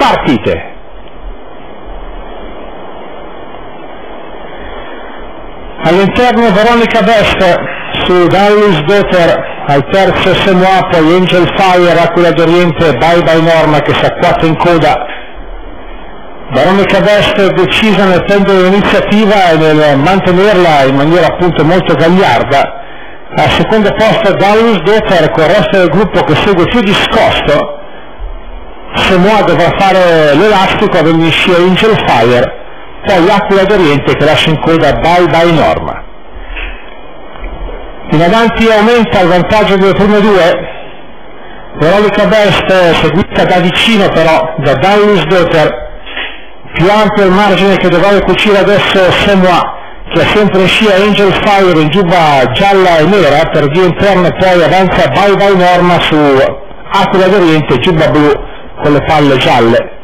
partite. All'interno Veronica Best su Dallas Dotter al terzo Senoa, poi Angel Fire, Aquila d'Oriente, Bye Bye Norma che si acquatta in coda. Veronica Best decisa nel prendere l'iniziativa e nel mantenerla in maniera appunto molto gagliarda. Al secondo posto Dallas Dotter con il resto del gruppo che segue più discosto. Senoa dovrà fare l'elastico, avendo in scia Angel Fire poi l'Aquila d'Oriente che lascia in coda Bye Bye Norma. In avanti aumenta il vantaggio delle prime due, Veronica Best seguita da vicino però da Dallas Dotter, più ampio il margine che dovrà cucire adesso Senois, che ha sempre in scia Angel Fire in giubba gialla e nera, per via interna poi avanza Bye Bye Norma su Aquila d'Oriente, giubba blu con le palle gialle.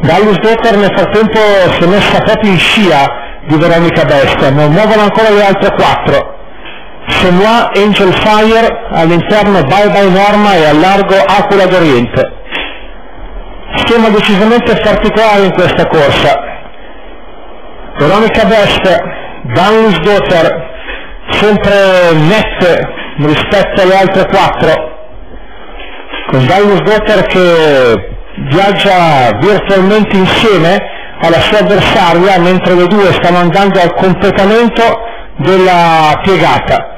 Gallus Dotter nel frattempo si è messa proprio in scia di Veronica Best, non muovono ancora le altre quattro. Senois, Angel Fire, all'interno Bye Bye Norma e al largo Aquila d'Oriente. Schema decisamente particolare in questa corsa. Veronica Best, Gallus Dotter, sempre nette rispetto alle altre quattro. Con Gallus Dotter che viaggia virtualmente insieme alla sua avversaria mentre le due stanno andando al completamento della piegata.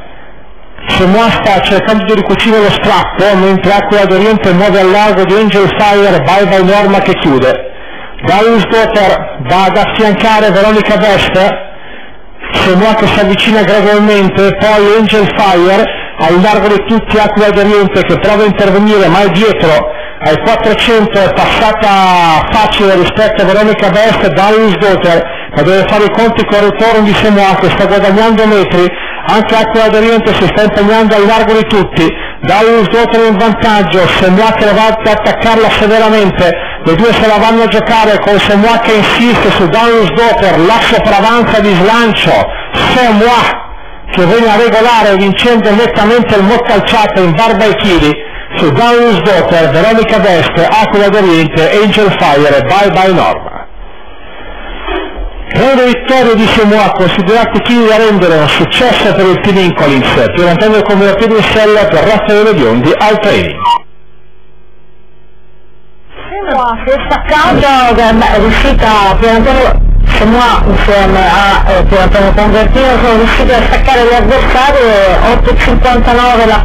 Semois sta cercando di ricucire lo strappo mentre Aquila d'Oriente muove al largo di Angel Fire Bye Bye Norma che chiude. Darius Dotter va ad affiancare Veronica Best, Semois che si avvicina gradualmente, poi Angel Fire al largo di tutti Aquila d'Oriente che prova a intervenire ma è dietro ai 400 è passata facile rispetto a Veronica Best Darius Dotter ma deve fare i conti con il ritorno di Semois che sta guadagnando metri anche Aquila d'Oriente si sta impegnando al largo di tutti. Darius Dotter in vantaggio Semois che va ad attaccarla severamente le due se la vanno a giocare con Semois che insiste su Darius Dotter la sopravanza di slancio. Semois che viene a regolare vincendo nettamente il Moccalciato in barba ai chili su Darius Dotter, Veronica Best, Aquila d'Oriente, Angel Fire e Bye Bye Norma. Grande vittoria di Semois, considerati chili da rendere un successo per il team Incolins, per Antonio Convertito in sella per Raffaele Biondi al training. Semois si è staccato, è riuscita Pier Antonio Semois insieme a eh, Pier Antonio Convertino sono riusciti a staccare gli avversari 8.59 la